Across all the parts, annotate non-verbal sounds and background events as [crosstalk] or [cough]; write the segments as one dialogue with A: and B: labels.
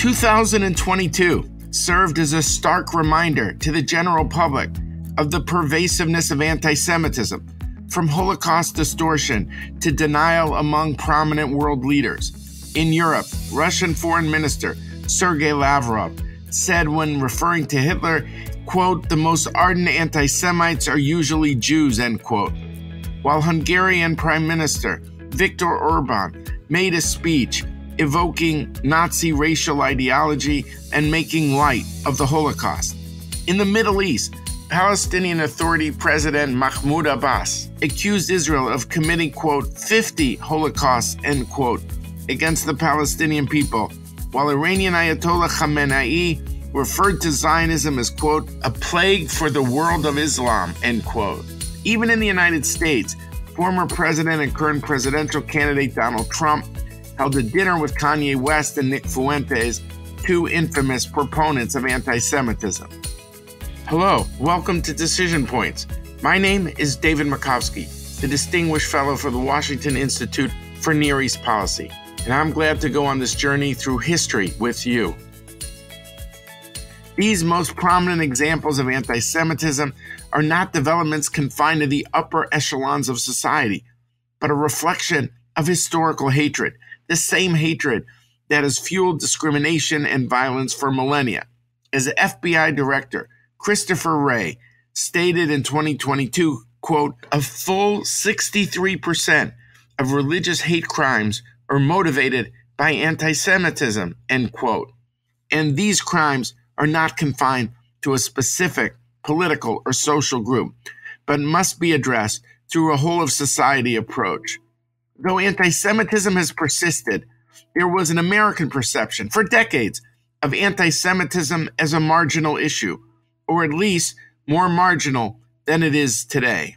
A: 2022 served as a stark reminder to the general public of the pervasiveness of anti Semitism, from Holocaust distortion to denial among prominent world leaders. In Europe, Russian Foreign Minister Sergei Lavrov said when referring to Hitler, quote, the most ardent anti Semites are usually Jews, end quote. While Hungarian Prime Minister Viktor Orban made a speech evoking Nazi racial ideology and making light of the Holocaust. In the Middle East, Palestinian Authority President Mahmoud Abbas accused Israel of committing, quote, 50 Holocausts, end quote, against the Palestinian people, while Iranian Ayatollah Khamenei referred to Zionism as, quote, a plague for the world of Islam, end quote. Even in the United States, former president and current presidential candidate Donald Trump held a dinner with Kanye West and Nick Fuentes, two infamous proponents of anti Semitism. Hello, welcome to Decision Points. My name is David Makovsky, the Distinguished Fellow for the Washington Institute for Near East Policy, and I'm glad to go on this journey through history with you. These most prominent examples of anti Semitism are not developments confined to the upper echelons of society, but a reflection of historical hatred the same hatred that has fueled discrimination and violence for millennia. As FBI Director Christopher Wray stated in 2022, quote, a full 63% of religious hate crimes are motivated by anti Semitism, end quote. And these crimes are not confined to a specific political or social group, but must be addressed through a whole of society approach. Though anti Semitism has persisted, there was an American perception for decades of anti Semitism as a marginal issue, or at least more marginal than it is today.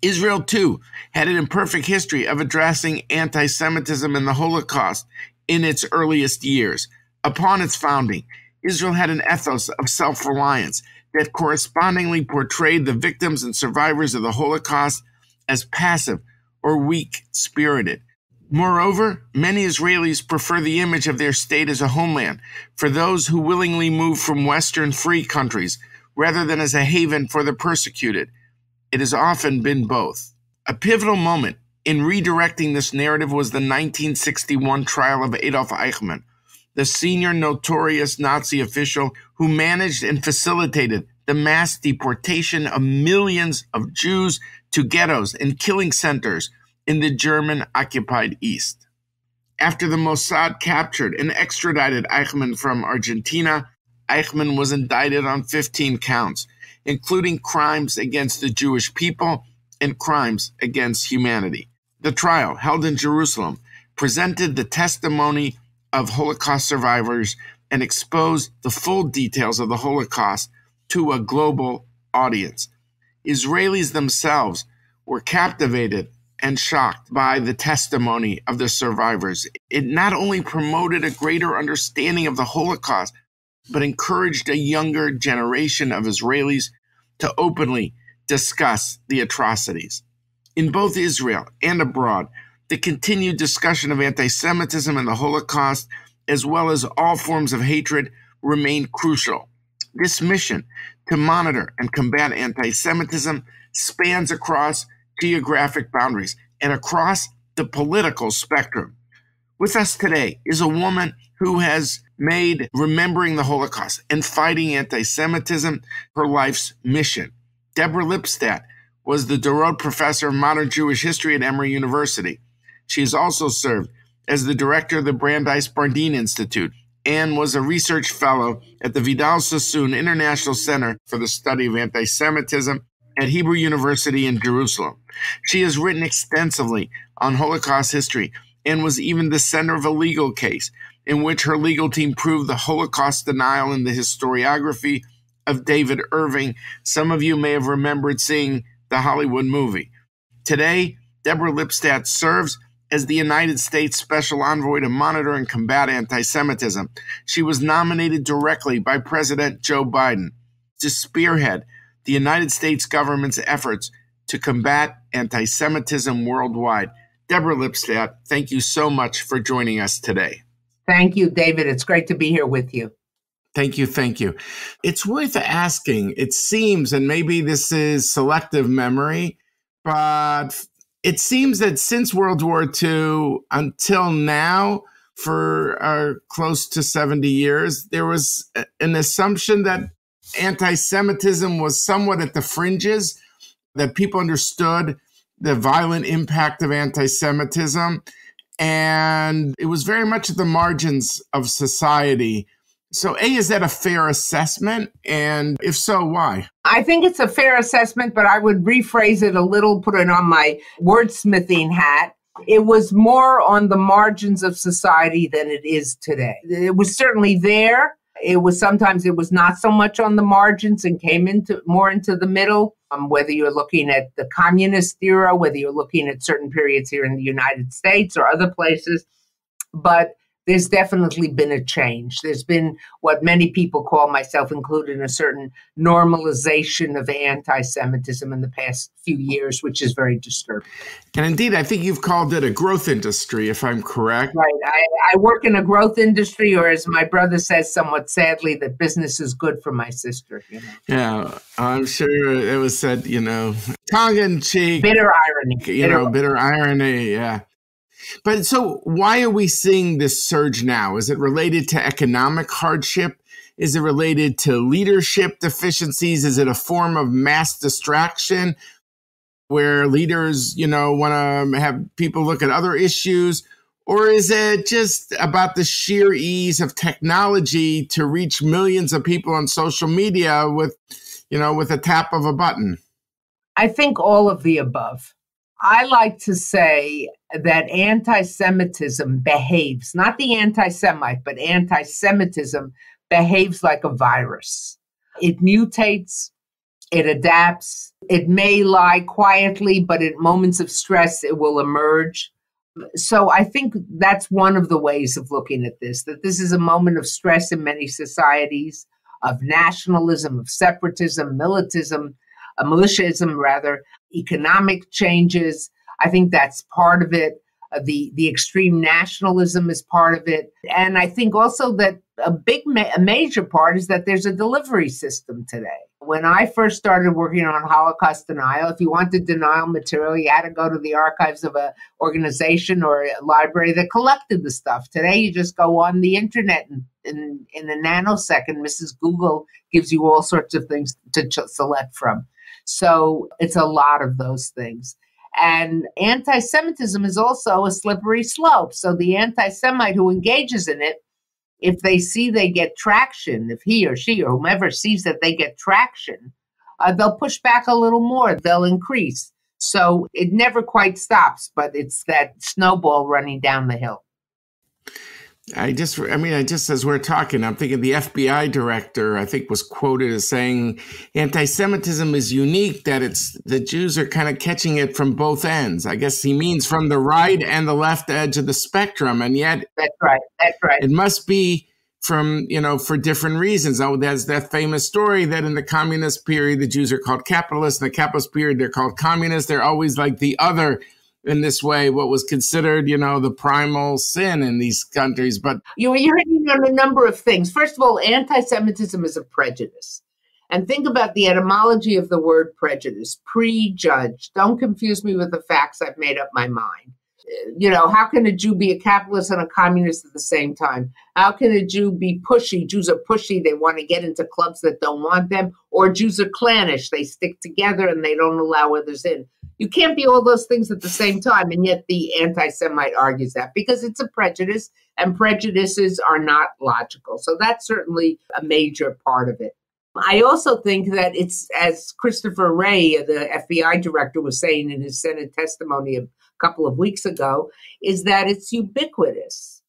A: Israel, too, had an imperfect history of addressing anti Semitism and the Holocaust in its earliest years. Upon its founding, Israel had an ethos of self reliance that correspondingly portrayed the victims and survivors of the Holocaust as passive or weak spirited. Moreover, many Israelis prefer the image of their state as a homeland for those who willingly move from Western free countries rather than as a haven for the persecuted. It has often been both. A pivotal moment in redirecting this narrative was the 1961 trial of Adolf Eichmann, the senior notorious Nazi official who managed and facilitated the mass deportation of millions of Jews to ghettos and killing centers in the German occupied East. After the Mossad captured and extradited Eichmann from Argentina, Eichmann was indicted on 15 counts, including crimes against the Jewish people and crimes against humanity. The trial, held in Jerusalem, presented the testimony of Holocaust survivors and exposed the full details of the Holocaust to a global audience. Israelis themselves were captivated and shocked by the testimony of the survivors. It not only promoted a greater understanding of the Holocaust, but encouraged a younger generation of Israelis to openly discuss the atrocities. In both Israel and abroad, the continued discussion of anti Semitism and the Holocaust, as well as all forms of hatred, remain crucial. This mission to monitor and combat anti Semitism spans across geographic boundaries and across the political spectrum. With us today is a woman who has made remembering the Holocaust and fighting anti Semitism her life's mission. Deborah Lipstadt was the Dorot Professor of Modern Jewish History at Emory University. She has also served as the director of the Brandeis Bardin Institute and was a research fellow at the Vidal Sassoon International Center for the Study of Anti Semitism at Hebrew University in Jerusalem. She has written extensively on Holocaust history and was even the center of a legal case in which her legal team proved the Holocaust denial in the historiography of David Irving. Some of you may have remembered seeing the Hollywood movie. Today, Deborah Lipstadt serves as the United States Special Envoy to monitor and combat anti Semitism. She was nominated directly by President Joe Biden to spearhead the United States government's efforts to combat anti Semitism worldwide. Deborah Lipstadt, thank you so much for joining us today.
B: Thank you, David. It's great to be here with you.
A: Thank you. Thank you. It's worth asking. It seems, and maybe this is selective memory, but it seems that since World War II until now, for uh, close to 70 years, there was an assumption that anti Semitism was somewhat at the fringes, that people understood the violent impact of anti Semitism. And it was very much at the margins of society. So, A, is that a fair assessment? And if so, why?
B: I think it's a fair assessment, but I would rephrase it a little, put it on my wordsmithing hat. It was more on the margins of society than it is today. It was certainly there. It was sometimes it was not so much on the margins and came into more into the middle. Um, whether you're looking at the communist era, whether you're looking at certain periods here in the United States or other places, but there's definitely been a change. There's been what many people call, myself included, a certain normalization of anti Semitism in the past few years, which is very disturbing.
A: And indeed, I think you've called it a growth industry, if I'm correct.
B: Right. I, I work in a growth industry, or as my brother says somewhat sadly, that business is good for my sister. You know?
A: Yeah, I'm sure it was said, you know, tongue in cheek.
B: Bitter irony.
A: You bitter know, bitter irony. Yeah. But so why are we seeing this surge now? Is it related to economic hardship? Is it related to leadership deficiencies? Is it a form of mass distraction where leaders, you know, want to have people look at other issues? Or is it just about the sheer ease of technology to reach millions of people on social media with, you know, with a tap of a button?
B: I think all of the above. I like to say that anti Semitism behaves, not the anti Semite, but anti Semitism behaves like a virus. It mutates, it adapts, it may lie quietly, but in moments of stress, it will emerge. So I think that's one of the ways of looking at this that this is a moment of stress in many societies, of nationalism, of separatism, militism, uh, militiaism, rather, economic changes. I think that's part of it. Uh, the the extreme nationalism is part of it, and I think also that a big ma- a major part is that there's a delivery system today. When I first started working on Holocaust denial, if you wanted denial material, you had to go to the archives of a organization or a library that collected the stuff. Today, you just go on the internet and in, in a nanosecond, Mrs. Google gives you all sorts of things to ch- select from. So it's a lot of those things. And anti Semitism is also a slippery slope. So the anti Semite who engages in it, if they see they get traction, if he or she or whomever sees that they get traction, uh, they'll push back a little more, they'll increase. So it never quite stops, but it's that snowball running down the hill.
A: I just, I mean, I just as we're talking, I'm thinking the FBI director, I think, was quoted as saying anti-Semitism is unique that it's the Jews are kind of catching it from both ends. I guess he means from the right and the left edge of the spectrum, and yet
B: that's right, that's right.
A: It must be from you know for different reasons. Oh, there's that famous story that in the communist period the Jews are called capitalists, in the capitalist period they're called communists. They're always like the other in this way what was considered, you know, the primal sin in these countries. But
B: you you're hitting on a number of things. First of all, anti-Semitism is a prejudice. And think about the etymology of the word prejudice, prejudge. Don't confuse me with the facts. I've made up my mind you know, how can a Jew be a capitalist and a communist at the same time? How can a Jew be pushy? Jews are pushy. They want to get into clubs that don't want them. Or Jews are clannish. They stick together and they don't allow others in. You can't be all those things at the same time. And yet the anti Semite argues that because it's a prejudice and prejudices are not logical. So that's certainly a major part of it. I also think that it's, as Christopher Wray, the FBI director, was saying in his Senate testimony couple of weeks ago, is that it's ubiquitous.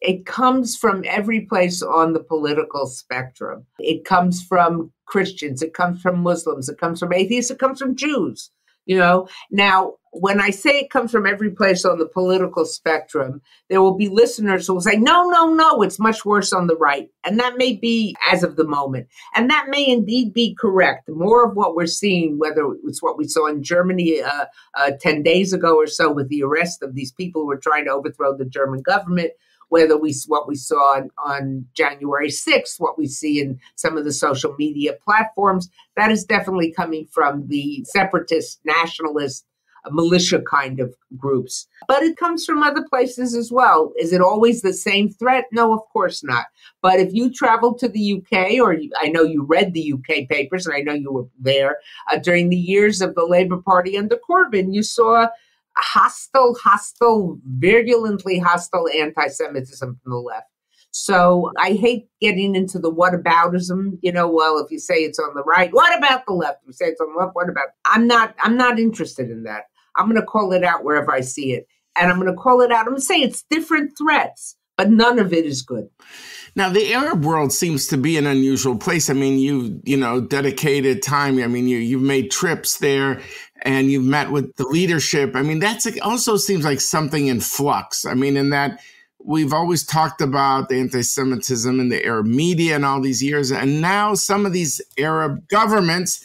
B: It comes from every place on the political spectrum. It comes from Christians, it comes from Muslims, it comes from atheists, it comes from Jews. You know, now when I say it comes from every place on the political spectrum, there will be listeners who will say, no, no, no, it's much worse on the right. And that may be as of the moment. And that may indeed be correct. More of what we're seeing, whether it's what we saw in Germany uh, uh, 10 days ago or so with the arrest of these people who were trying to overthrow the German government, whether we what we saw on, on January 6th, what we see in some of the social media platforms, that is definitely coming from the separatist, nationalist, militia kind of groups. But it comes from other places as well. Is it always the same threat? No, of course not. But if you travel to the UK, or I know you read the UK papers, and I know you were there uh, during the years of the Labour Party under Corbyn, you saw hostile, hostile, virulently hostile anti Semitism from the left. So I hate getting into the whataboutism. You know, well, if you say it's on the right, what about the left? If you say it's on the left, what about? I'm not. I'm not interested in that. I'm going to call it out wherever I see it. And I'm going to call it out. I'm going to say it's different threats, but none of it is good.
A: Now, the Arab world seems to be an unusual place. I mean, you, you know, dedicated time. I mean, you, you've made trips there and you've met with the leadership. I mean, that's also seems like something in flux. I mean, in that we've always talked about the anti-Semitism in the Arab media and all these years. And now some of these Arab governments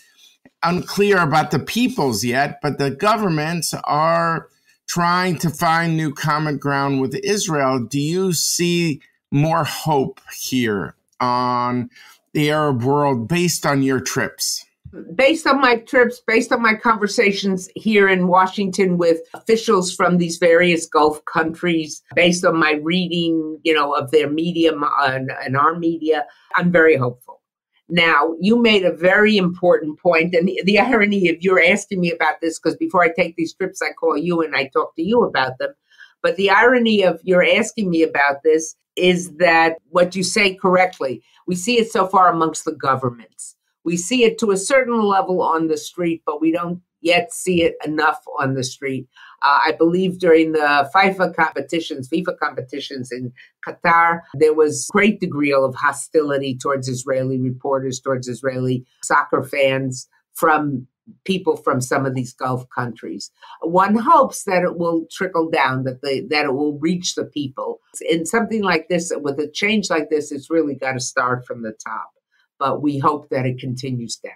A: unclear about the peoples yet, but the governments are trying to find new common ground with Israel. Do you see more hope here on the Arab world based on your trips?
B: Based on my trips, based on my conversations here in Washington with officials from these various Gulf countries, based on my reading, you know, of their media and, and our media, I'm very hopeful. Now, you made a very important point, and the, the irony of you're asking me about this because before I take these trips, I call you and I talk to you about them. But the irony of you're asking me about this is that what you say correctly, we see it so far amongst the governments. We see it to a certain level on the street, but we don't yet see it enough on the street. Uh, I believe during the FIFA competitions, FIFA competitions in Qatar, there was great degree of hostility towards Israeli reporters, towards Israeli soccer fans from people from some of these Gulf countries. One hopes that it will trickle down, that the that it will reach the people. In something like this, with a change like this, it's really got to start from the top. But we hope that it continues down.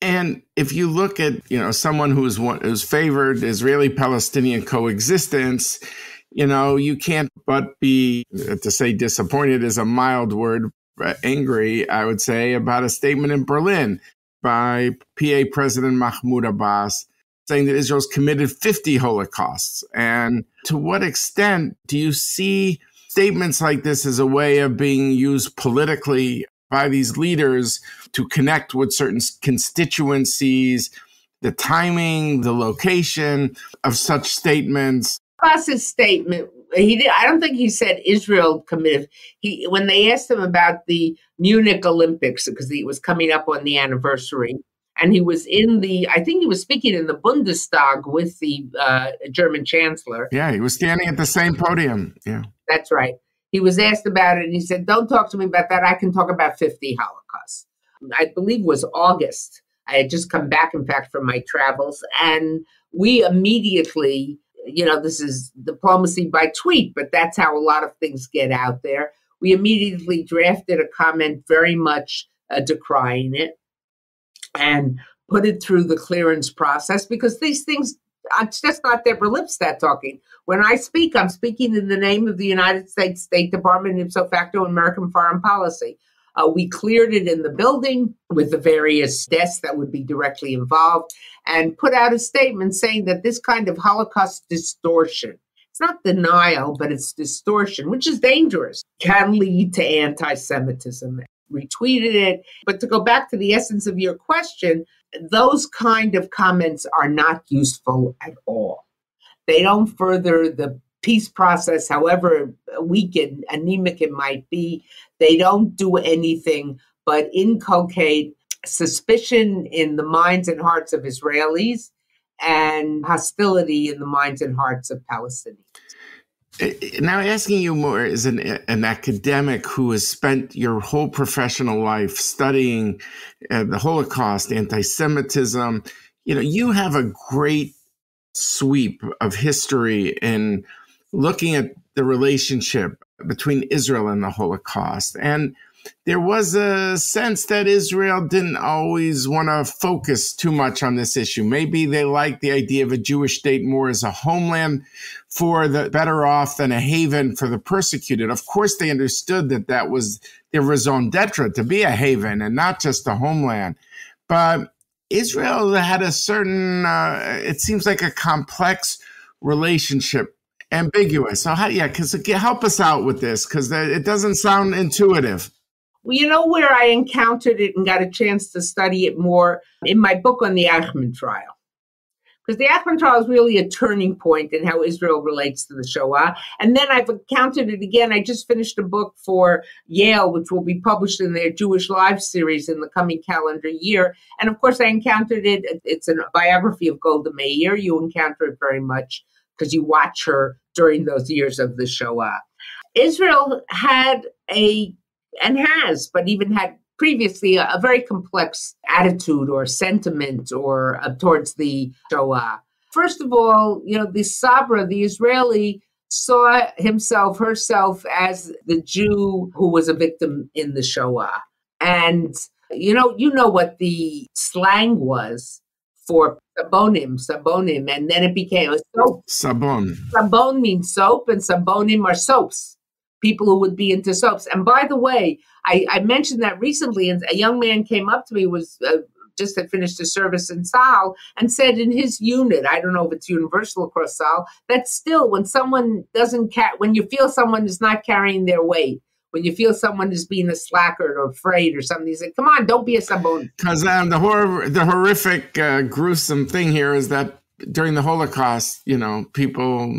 A: And if you look at, you know, someone who's who's favored Israeli-Palestinian coexistence, you know, you can't but be uh, to say disappointed is a mild word, uh, angry, I would say, about a statement in Berlin by PA President Mahmoud Abbas saying that Israel's committed 50 Holocausts. And to what extent do you see statements like this as a way of being used politically by these leaders to connect with certain constituencies, the timing, the location of such statements.
B: Abbas's statement, he did, I don't think he said Israel committed. He when they asked him about the Munich Olympics because he was coming up on the anniversary, and he was in the I think he was speaking in the Bundestag with the uh, German chancellor.
A: Yeah, he was standing at the same podium. Yeah,
B: that's right he was asked about it and he said, Don't talk to me about that. I can talk about 50 Holocausts. I believe was August. I had just come back, in fact, from my travels. And we immediately, you know, this is diplomacy by tweet, but that's how a lot of things get out there. We immediately drafted a comment very much uh, decrying it and put it through the clearance process because these things it's just not Deborah Lipstadt talking. When I speak, I'm speaking in the name of the United States State Department, ipso facto American foreign policy. Uh, we cleared it in the building with the various desks that would be directly involved and put out a statement saying that this kind of Holocaust distortion, it's not denial, but it's distortion, which is dangerous, can lead to anti Semitism. Retweeted it. But to go back to the essence of your question, those kind of comments are not useful at all. They don't further the peace process, however weak and anemic it might be. They don't do anything but inculcate suspicion in the minds and hearts of Israelis and hostility in the minds and hearts of Palestinians.
A: Now, asking you more as an, an academic who has spent your whole professional life studying uh, the Holocaust, anti Semitism, you know, you have a great sweep of history in looking at the relationship between Israel and the Holocaust. And there was a sense that Israel didn't always want to focus too much on this issue. Maybe they liked the idea of a Jewish state more as a homeland for the better off than a haven for the persecuted. Of course, they understood that that was their raison d'etre to be a haven and not just a homeland. But Israel had a certain, uh, it seems like a complex relationship ambiguous. So how, yeah, because help us out with this because it doesn't sound intuitive.
B: Well, you know where I encountered it and got a chance to study it more in my book on the Eichmann trial. Because the Eichmann trial is really a turning point in how Israel relates to the Shoah. And then I've encountered it again. I just finished a book for Yale, which will be published in their Jewish Live series in the coming calendar year. And of course, I encountered it. It's a biography of Golda Meir. You encounter it very much because you watch her during those years of the Shoah. Israel had a and has, but even had previously a, a very complex attitude or sentiment or uh, towards the Shoah. First of all, you know, the Sabra, the Israeli, saw himself, herself as the Jew who was a victim in the Shoah. And you know, you know what the slang was for sabonim, sabonim, and then it became a soap.
A: Sabon.
B: Sabon means soap, and sabonim are soaps people who would be into soaps. And by the way, I, I mentioned that recently, and a young man came up to me was uh, just had finished a service in Tzahal and said in his unit, I don't know if it's universal across Tzahal, that still when someone doesn't cat, when you feel someone is not carrying their weight, when you feel someone is being a slacker or afraid or something, he said, "Come on, don't be a sabon."
A: Because um, the horror, the horrific, uh, gruesome thing here is that during the Holocaust, you know, people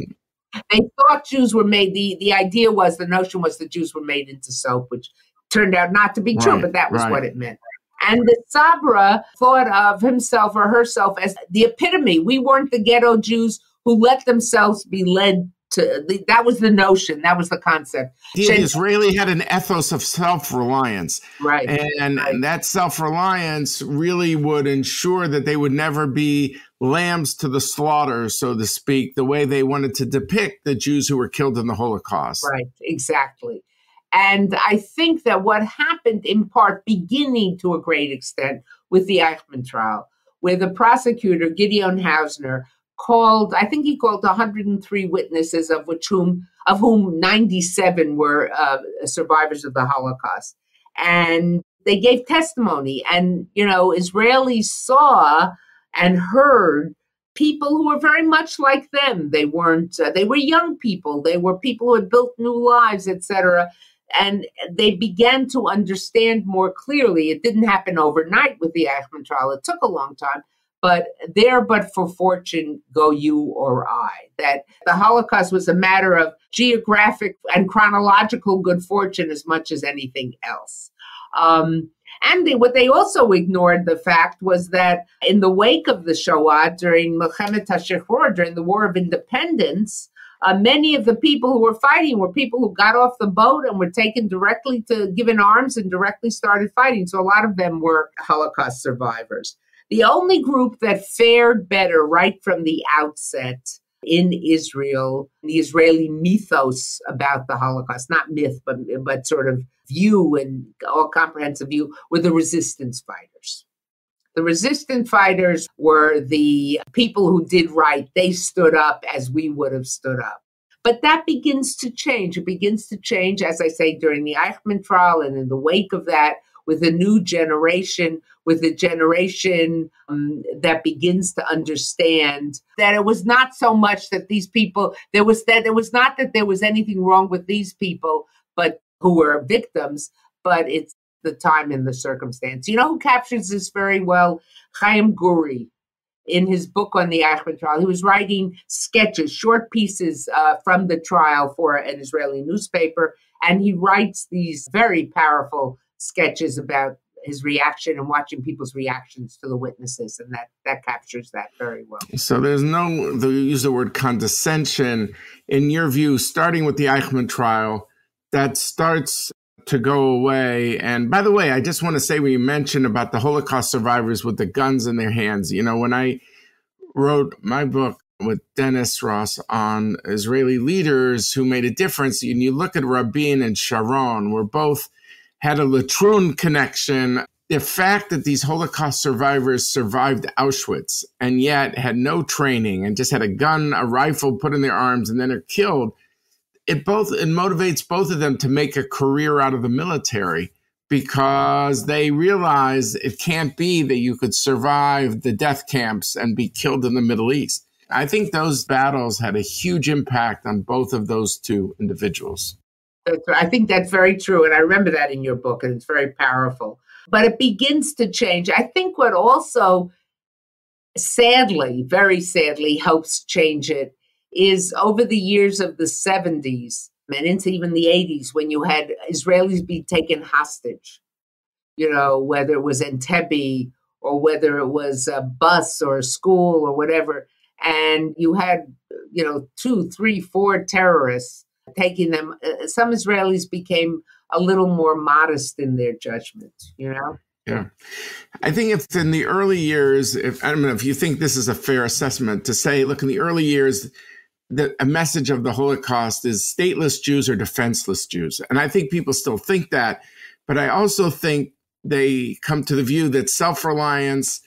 B: they thought Jews were made. the The idea was the notion was the Jews were made into soap, which turned out not to be true, right, but that was right. what it meant. And the Sabra thought of himself or herself as the epitome. We weren't the ghetto Jews who let themselves be led to. The, that was the notion. That was the concept.
A: The so, Israeli had an ethos of self-reliance,
B: right?
A: And,
B: right.
A: and that self-reliance really would ensure that they would never be lambs to the slaughter, so to speak, the way they wanted to depict the Jews who were killed in the Holocaust.
B: Right, exactly. And I think that what happened in part, beginning to a great extent, with the Eichmann trial, where the prosecutor, Gideon Hausner, called, I think he called 103 witnesses, of which whom of whom 97 were uh, survivors of the Holocaust. And they gave testimony. And, you know, Israelis saw and heard people who were very much like them. They weren't, uh, they were young people. They were people who had built new lives, etc and they began to understand more clearly. It didn't happen overnight with the Eichmann trial. It took a long time, but there but for fortune go you or I. That the Holocaust was a matter of geographic and chronological good fortune as much as anything else. Um, and they, what they also ignored the fact was that in the wake of the Shoah, during Milchemet HaShichrur, during the War of Independence, uh, many of the people who were fighting were people who got off the boat and were taken directly to given arms and directly started fighting. So a lot of them were Holocaust survivors. The only group that fared better right from the outset in Israel, the Israeli mythos about the Holocaust, not myth, but, but sort of view and all comprehensive view, were the resistance fighters. The resistant fighters were the people who did right. They stood up as we would have stood up. But that begins to change. It begins to change, as I say, during the Eichmann trial and in the wake of that, with a new generation, with a generation um, that begins to understand that it was not so much that these people, there was that it was not that there was anything wrong with these people, but who were victims, but it's the time and the circumstance. You know who captures this very well? Chaim Guri. In his book on the Eichmann trial, he was writing sketches, short pieces uh, from the trial for an Israeli newspaper, and he writes these very powerful sketches about his reaction and watching people's reactions to the witnesses, and that that captures that very well.
A: So there's no, they use the word condescension. In your view, starting with the Eichmann trial, that starts to go away. And by the way, I just want to say you mentioned about the Holocaust survivors with the guns in their hands, you know, when I wrote my book with Dennis Ross on Israeli leaders who made a difference, and you look at Rabin and Sharon, were both had a Latrun connection. The fact that these Holocaust survivors survived Auschwitz and yet had no training and just had a gun, a rifle put in their arms and then are killed, it both it motivates both of them to make a career out of the military because they realize it can't be that you could survive the death camps and be killed in the Middle East. I think those battles had a huge impact on both of those two individuals.
B: I think that's very true. And I remember that in your book, and it's very powerful. But it begins to change. I think what also sadly, very sadly, helps change it is over the years of the 70s and into even the 80s when you had Israelis be taken hostage, you know, whether it was Entebbe or whether it was a bus or a school or whatever. And you had, you know, two, three, four terrorists taking them. Uh, some Israelis became a little more modest in their judgment, you know?
A: Yeah. I think if in the early years, if I don't know if you think this is a fair assessment to say, look, in the early years, the, a message of the Holocaust is stateless Jews or defenseless Jews. And I think people still think that. But I also think they come to the view that self reliance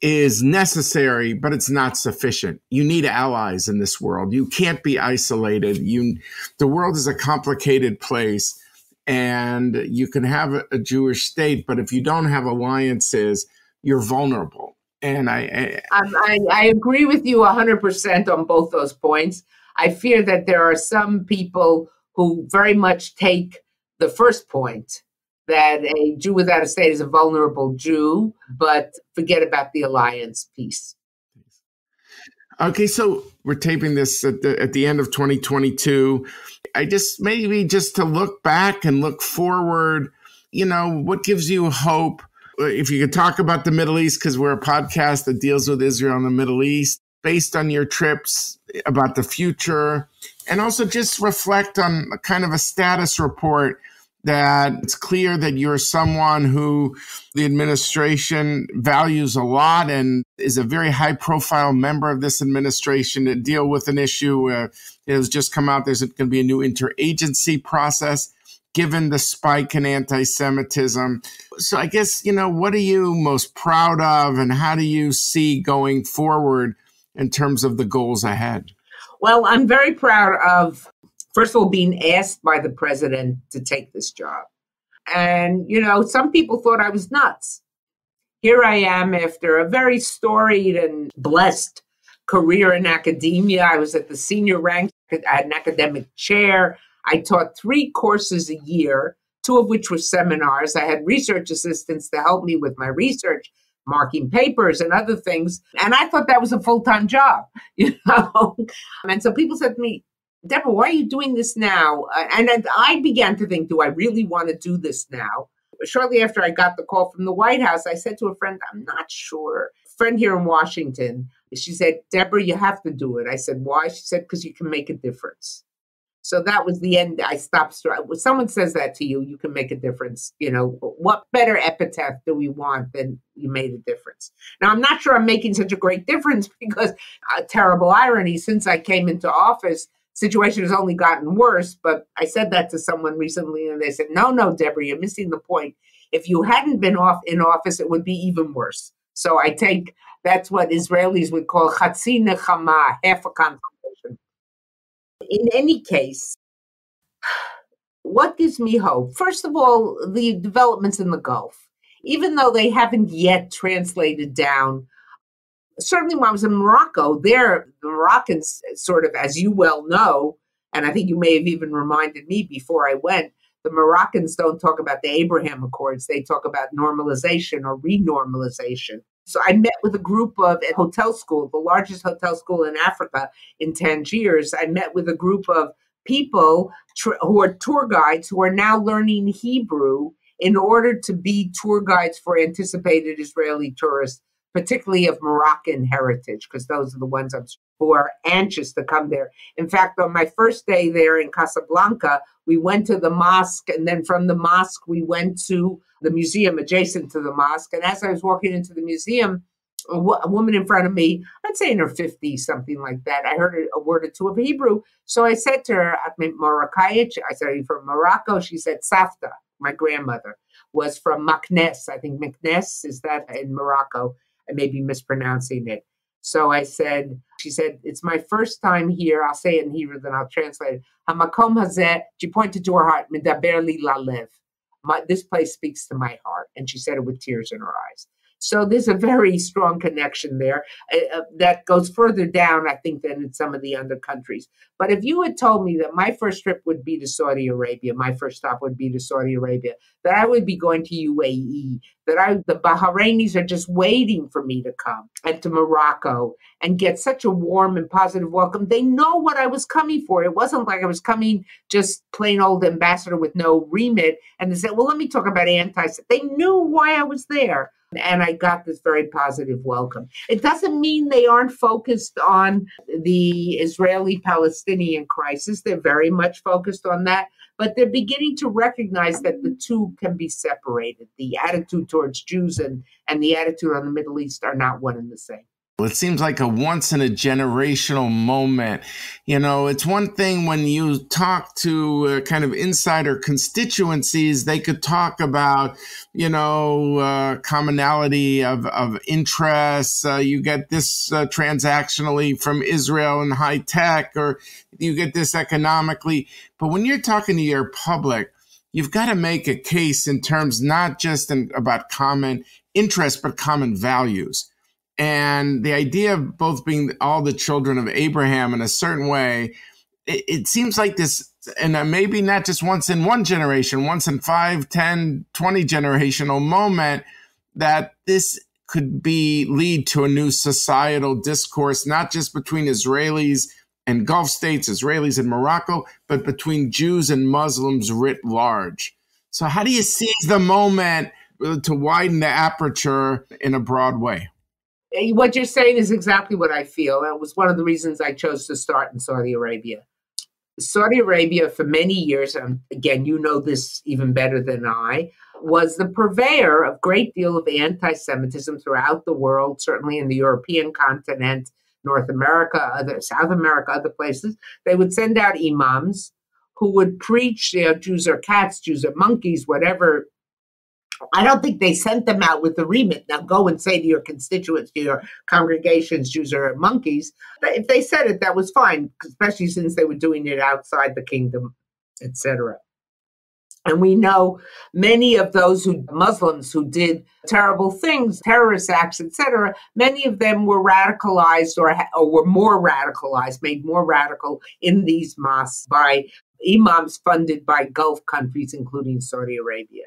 A: is necessary, but it's not sufficient. You need allies in this world. You can't be isolated. You, the world is a complicated place, and you can have a, a Jewish state, but if you don't have alliances, you're vulnerable. And I,
B: I, um, I, I agree with you 100% on both those points. I fear that there are some people who very much take the first point that a Jew without a state is a vulnerable Jew, but forget about the alliance piece.
A: Okay, so we're taping this at the, at the end of 2022. I just maybe just to look back and look forward, you know, what gives you hope? If you could talk about the Middle East, because we're a podcast that deals with Israel and the Middle East, based on your trips about the future, and also just reflect on kind of a status report that it's clear that you're someone who the administration values a lot and is a very high profile member of this administration to deal with an issue. Uh, it has just come out there's going to be a new interagency process given the spike in anti Semitism. So I guess, you know, what are you most proud of and how do you see going forward in terms of the goals ahead?
B: Well, I'm very proud of first of all, being asked by the president to take this job. And, you know, some people thought I was nuts. Here I am after a very storied and blessed career in academia. I was at the senior rank, I had an academic chair. I taught three courses a year, two of which were seminars. I had research assistants to help me with my research, marking papers and other things. And I thought that was a full time job, [laughs] you know? And so people said to me, Deborah, why are you doing this now? Uh, and I began to think, do I really want to do this now? Shortly after I got the call from the White House, I said to a friend, I'm not sure. A friend here in Washington, she said, Deborah, you have to do it. I said, why? She said, because you can make a difference. So that was the end. I stopped. When someone says that to you, you can make a difference. You know, what better epitaph do we want than you made a difference? Now, I'm not sure I'm making such a great difference [laughs] because, uh, terrible irony, since I came into office, situation has only gotten worse. But I said that to someone recently, and they said, "No, no, Deborah, you're missing the point. If you hadn't been off in office, it would be even worse." So I take that's what Israelis would call chatzi nechama, half a consolation. In any case, what gives me hope? First of all, the developments in the Gulf, even though they haven't yet translated down certainly when I was in Morocco, there, the Moroccans, sort of, as you well know, and I think you may have even reminded me before I went, the Moroccans don't talk about the Abraham Accords. They talk about normalization or renormalization. So I met with a group of at hotel school, the largest hotel school in Africa in Tangiers. I met with a group of people tr- who are tour guides who are now learning Hebrew in order to be tour guides for anticipated Israeli tourists particularly of Moroccan heritage, because those are the ones I'm, who are anxious to come there. In fact, on my first day there in Casablanca, we went to the mosque, and then from the mosque, we went to the museum adjacent to the mosque. And as I was walking into the museum, a, w- a woman in front of me, I'd say in her 50s, something like that, I heard a, word or two of Hebrew. So I said to her, I said, Are you from Morocco? She said, Safta. my grandmother, was from Meknes. I think Meknes is that in Morocco. I may be mispronouncing it. So I said, she said, it's my first time here. I'll say it in Hebrew, then I'll translate it. Hamakom she pointed to her heart, medaber. This place speaks to my heart. And she said it with tears in her eyes. So there's a very strong connection there uh, uh, that goes further down, I think, than in some of the other countries. But if you had told me that my first trip would be to Saudi Arabia, my first stop would be to Saudi Arabia, that I would be going to UAE, that I the Bahrainis are just waiting for me to come, and to Morocco and get such a warm and positive welcome. They know what I was coming for. It wasn't like I was coming just plain old ambassador with no remit. And they said, "Well, let me talk about anti." They knew why I was there and I got this very positive welcome. It doesn't mean they aren't focused on the Israeli Palestinian crisis. They're very much focused on that, but they're beginning to recognize that the two can be separated. The attitude towards Jews and, and the attitude on the Middle East are not one and the same.
A: It seems like a once in a generational moment. You know, it's one thing when you talk to uh, kind of insider constituencies, they could talk about, you know, uh, commonality of, of interests. Uh, you get this uh, transactionally from Israel and high tech, or you get this economically. But when you're talking to your public, you've got to make a case in terms not just in, about common interests, but common values and the idea of both being all the children of Abraham in a certain way, it, it seems like this, and uh, maybe not just once in one generation, once in five, ten, twenty generational moment, that this could be lead to a new societal discourse, not just between Israelis and Gulf states, Israelis and Morocco, but between Jews and Muslims writ large. So, how do you seize the moment to widen the aperture in a broad way?
B: Eh, what you're saying is exactly what I feel. That was one of the reasons I chose to start in Saudi Arabia. Saudi Arabia, for many years, and again, you know this even better than I, was the purveyor of great deal of anti-Semitism throughout the world, certainly in the European continent, North America, other South America, other places. They would send out imams who would preach, you know, Jews are cats, Jews are monkeys, whatever I don't think they sent them out with the remit. Now go and say to your constituents, to your congregations, Jews are monkeys. If they said it, that was fine, especially since they were doing it outside the kingdom, etc. And we know many of those who Muslims who did terrible things, terrorist acts, etc. Many of them were radicalized or, or were more radicalized, made more radical in these mosques by imams funded by Gulf countries, including Saudi Arabia.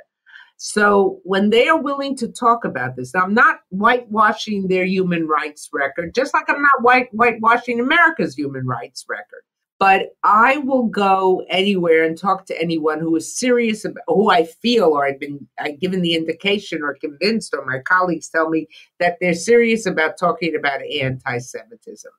B: So when they are willing to talk about this, I'm not whitewashing their human rights record, just like I'm not white whitewashing America's human rights record. But I will go anywhere and talk to anyone who is serious about who I feel or I've been I've given the indication or convinced, or my colleagues tell me that they're serious about talking about anti-Semitism.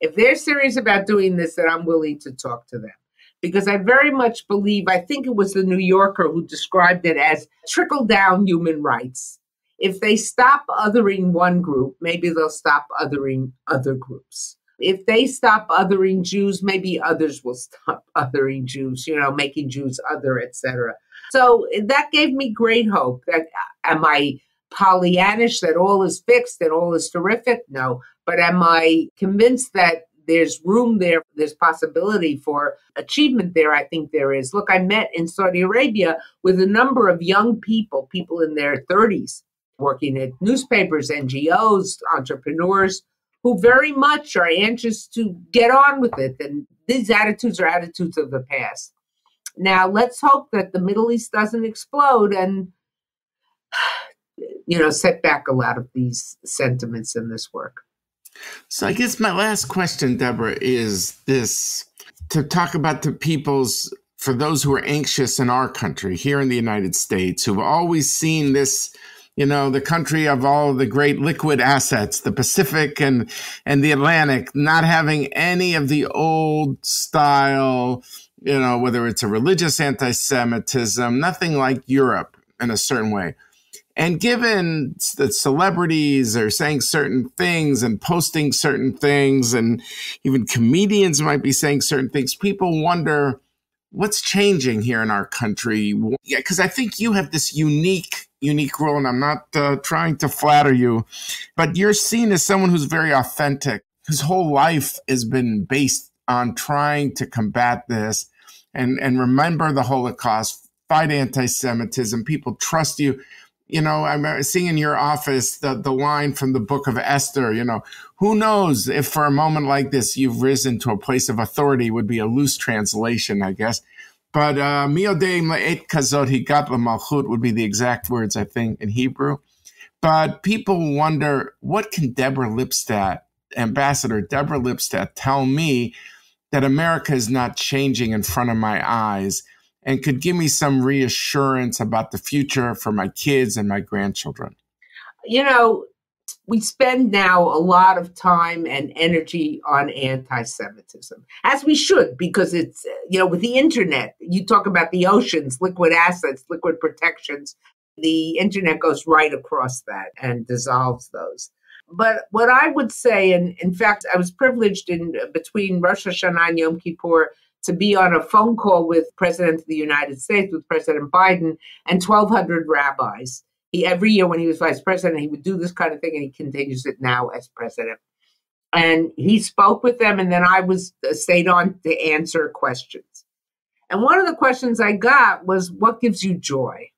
B: If they're serious about doing this, then I'm willing to talk to them because I very much believe, I think it was the New Yorker who described it as trickle down human rights. If they stop othering one group, maybe they'll stop othering other groups. If they stop othering Jews, maybe others will stop [laughs] othering Jews, you know, making Jews other, etc. So that gave me great hope. That uh, am I Pollyannish that all is fixed and all is terrific? No. But am I convinced that there's room there, there's possibility for achievement there. I think there is. Look, I met in Saudi Arabia with a number of young people, people in their 30s, working at newspapers, NGOs, entrepreneurs, who very much are anxious to get on with it. And these attitudes are attitudes of the past. Now, let's hope that the Middle East doesn't explode and, [sighs] you know, set back a lot of these sentiments in this work.
A: So I guess my last question, Deborah, is this. To talk about the people's for those who are anxious in our country here in the United States who've always seen this you know the country of all the great liquid assets the pacific and and the atlantic not having any of the old style you know whether it's a religious anti-semitism nothing like europe in a certain way and given that celebrities are saying certain things and posting certain things, and even comedians might be saying certain things, people wonder what's changing here in our country? Yeah, because I think you have this unique, unique role, and I'm not uh, trying to flatter you, but you're seen as someone who's very authentic. His whole life has been based on trying to combat this and, and remember the Holocaust, fight anti Semitism. People trust you you know, I'm seeing in your office the, the line from the book of Esther, you know, who knows if for a moment like this you've risen to a place of authority would be a loose translation, I guess. But uh, miodeim le'et kazot higat malchut would be the exact words, I think, in Hebrew. But people wonder, what can Deborah Lipstadt, Ambassador Deborah Lipstadt, tell me that America is not changing in front of my eyes? And could give me some reassurance about the future for my kids and my grandchildren?
B: You know, we spend now a lot of time and energy on anti Semitism, as we should, because it's, you know, with the internet, you talk about the oceans, liquid assets, liquid protections. The internet goes right across that and dissolves those. But what I would say, and in fact, I was privileged in between Rosh Hashanah and Yom Kippur to be on a phone call with President of the United States, with President Biden, and 1,200 rabbis. He, every year when he was vice president, he would do this kind of thing, and he continues it now as president. And he spoke with them, and then I was uh, stayed on to answer questions. And one of the questions I got was, "What gives you joy?"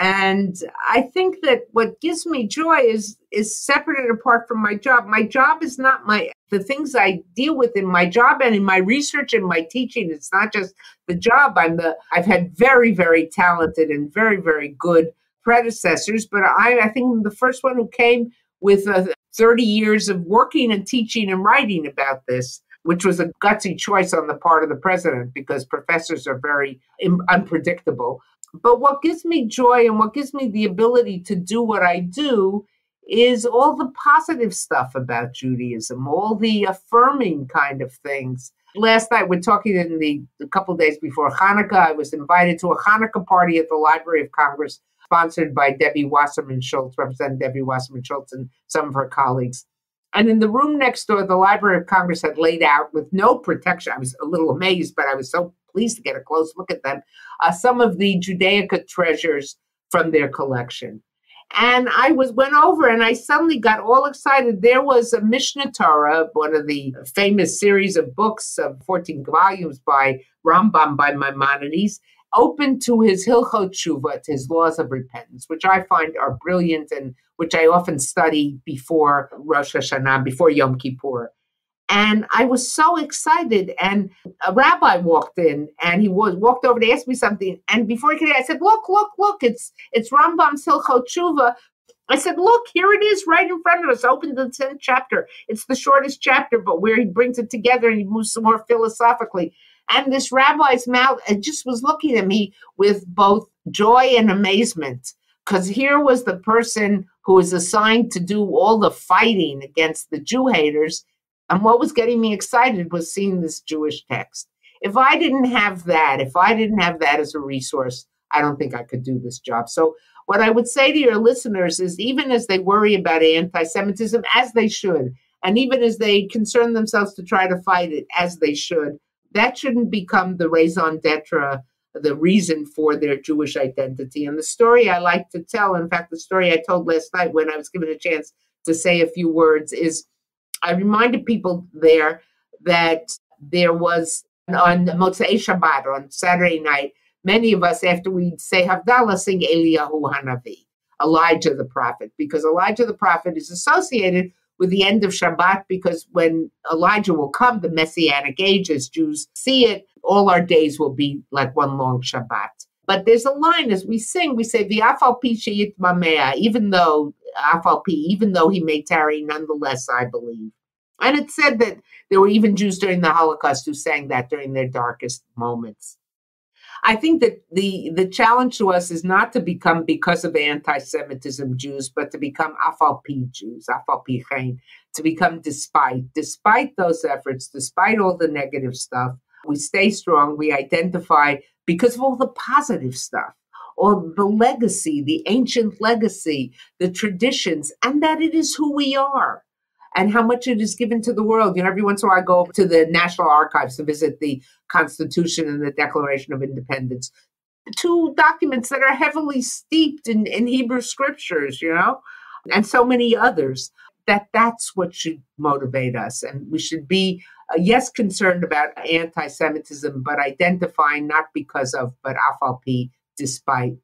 B: And I think that what gives me joy is is separate and apart from my job. My job is not my the things I deal with in my job and in my research and my teaching. It's not just the job. I'm the I've had very, very talented and very, very good predecessors, but I, I think I'm the first one who came with uh, 30 years of working and teaching and writing about this which was a gutsy choice on the part of the president because professors are very unpredictable. But what gives me joy and what gives me the ability to do what I do is all the positive stuff about Judaism, all the affirming kind of things. Last night, we're talking in the couple days before Hanukkah. I was invited to a Hanukkah party at the Library of Congress, sponsored by Debbie Wasserman Schultz, Representative Debbie Wasserman Schultz, and some of her colleagues. And in the room next door, the Library of Congress had laid out with no protection. I was a little amazed, but I was so pleased to get a close look at them. Uh, some of the Judaica treasures from their collection. And I was went over and I suddenly got all excited. There was a Mishneh Torah, one of the famous series of books of 14 volumes by Rambam by Maimonides, open to his Hilchot Tshuva, his laws of repentance, which I find are brilliant and which I often study before Rosh Hashanah, before Yom Kippur. And I was so excited. And a rabbi walked in and he was walked over to ask me something. And before he could, I said, Look, look, look, it's it's Rambam's Hilchot Tshuva. I said, Look, here it is right in front of us. Open the 10th chapter. It's the shortest chapter, but where he brings it together and he moves some more philosophically. And this rabbi's mouth just was looking at me with both joy and amazement. Because here was the person who was assigned to do all the fighting against the Jew haters. And what was getting me excited was seeing this Jewish text. If I didn't have that, if I didn't have that as a resource, I don't think I could do this job. So, what I would say to your listeners is even as they worry about anti Semitism, as they should, and even as they concern themselves to try to fight it, as they should, that shouldn't become the raison d'etre, the reason for their Jewish identity. And the story I like to tell, in fact, the story I told last night when I was given a chance to say a few words, is I reminded people there that there was on Motzei Shabbat, on Saturday night, many of us, after we'd say Havdalah, sing Eliyahu Hanavi, Elijah the prophet, because Elijah the prophet is associated with the end of Shabbat because when Elijah will come, the Messianic age, as Jews see it, all our days will be like one long Shabbat. But there's a line as we sing, we say, V'afal even though, afal even though he may tarry, nonetheless, I believe. And it said that there were even Jews during the Holocaust who sang that during their darkest moments. I think that the the challenge to us is not to become because of anti-Semitism Jews, but to become afalpi Jews, afalpi chen, to become despite, despite those efforts, despite all the negative stuff, we stay strong. We identify because of all the positive stuff, all the legacy, the ancient legacy, the traditions, and that it is who we are. and how much it is given to the world. You know, every once in a while I go to the National Archives to visit the Constitution and the Declaration of Independence. Two documents that are heavily steeped in, in Hebrew scriptures, you know, and so many others. That that's what should motivate us, and we should be uh, yes concerned about anti-Semitism, but identifying not because of, but afalpi, despite.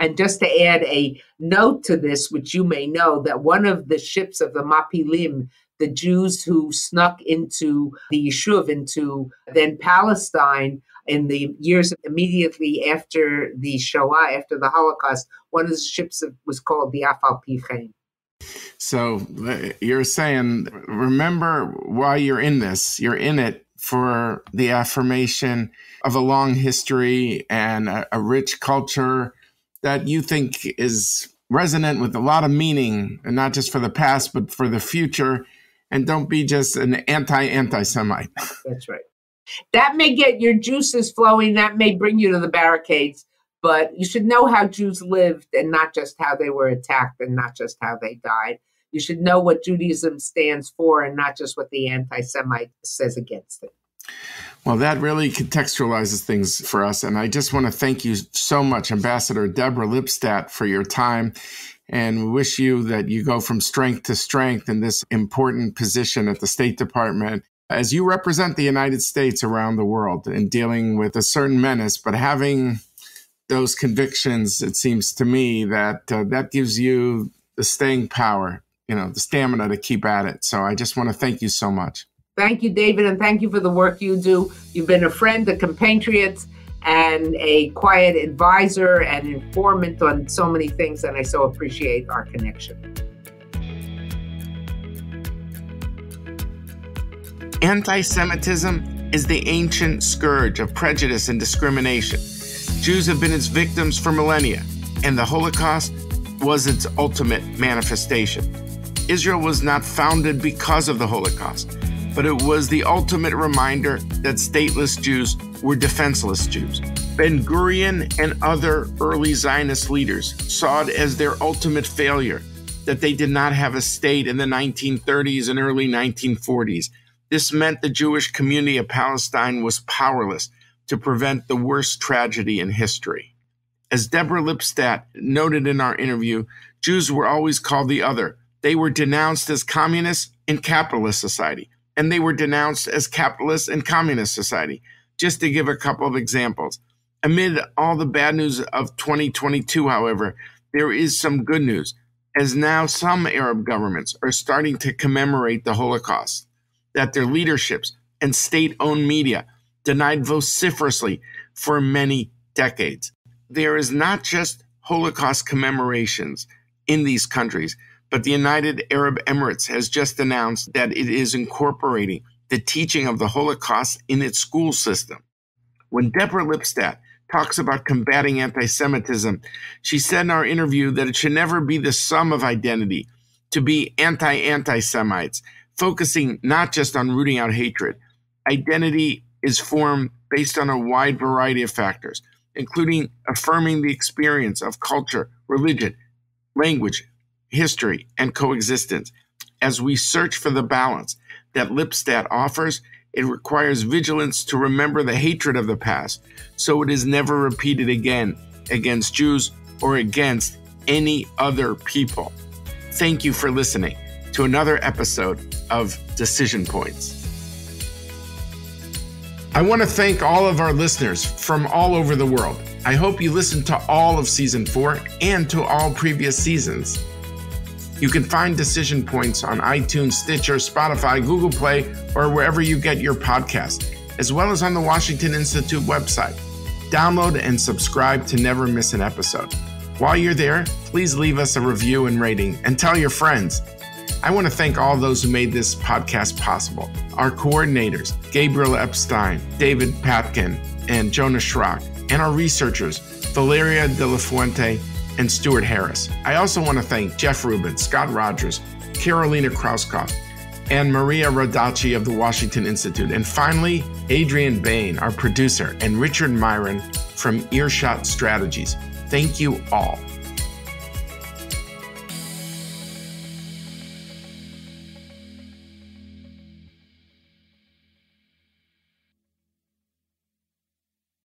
B: And just to add a note to this, which you may know, that one of the ships of the Mapilim, the Jews who snuck into the Yishuv, into then Palestine in the years immediately after the Shoah, after the Holocaust, one of the ships was called the Afal Pichain.
A: So you're saying, remember why you're in this. You're in it for the affirmation of a long history and a, a rich culture that you think is resonant with a lot of meaning, and not just for the past, but for the future. And don't be just an anti anti Semite. [laughs]
B: That's right. That may get your juices flowing. That may bring you to the barricades, but you should know how Jews lived and not just how they were attacked and not just how they died. You should know what Judaism stands for and not just what the anti Semite says against it.
A: Well, that really contextualizes things for us. And I just want to thank you so much, Ambassador Deborah Lipstadt, for your time and we wish you that you go from strength to strength in this important position at the State Department as you represent the United States around the world in dealing with a certain menace, but having those convictions, it seems to me that uh, that gives you the staying power, you know, the stamina to keep at it. So I just want to thank you so much.
B: Thank you, David, and thank you for the work you do. You've been a friend, a compatriot, and a quiet advisor and informant on so many things, and I so appreciate our connection.
A: Anti Semitism is the ancient scourge of prejudice and discrimination. Jews have been its victims for millennia, and the Holocaust was its ultimate manifestation. Israel was not founded because of the Holocaust but it was the ultimate reminder that stateless Jews were defenseless Jews. Ben Gurion and other early Zionist leaders saw it as their ultimate failure that they did not have a state in the 1930s and early 1940s. This meant the Jewish community of Palestine was powerless to prevent the worst tragedy in history. As Deborah Lipstadt noted in our interview, Jews were always called the other. They were denounced as communists in capitalist society and they were denounced as capitalist and communist society. Just to give a couple of examples. Amid all the bad news of 2022, however, there is some good news, as now some Arab governments are starting to commemorate the Holocaust, that their leaderships and state owned media denied vociferously for many decades. There is not just Holocaust commemorations in these countries, but the United Arab Emirates has just announced that it is incorporating the teaching of the Holocaust in its school system. When Deborah Lipstadt talks about combating anti Semitism, she said in our interview that it should never be the sum of identity to be anti anti Semites, focusing not just on rooting out hatred. Identity is formed based on a wide variety of factors, including affirming the experience of culture, religion, language, history, and coexistence. As we search for the balance that Lipstadt offers, it requires vigilance to remember the hatred of the past so it is never repeated again against Jews or against any other people. Thank you for listening to another episode of Decision Points. I want to thank all of our listeners from all over the world. I hope you listened to all of season four and to all previous seasons. You can find Decision Points on iTunes, Stitcher, Spotify, Google Play, or wherever you get your podcast, as well as on the Washington Institute website. Download and subscribe to never miss an episode. While you're there, please leave us a review and rating and tell your friends. I want to thank all those who made this podcast possible. Our coordinators, Gabriel Epstein, David Patkin, and Jonah Schrock, and our researchers, Valeria De La Fuente and Stuart Harris. I also want to thank Jeff Rubin, Scott Rogers, Carolina Krauskopf, and Maria Rodacci of the Washington Institute. And finally, Adrian Bain, our producer, and Richard Miron from Earshot Strategies. Thank you all.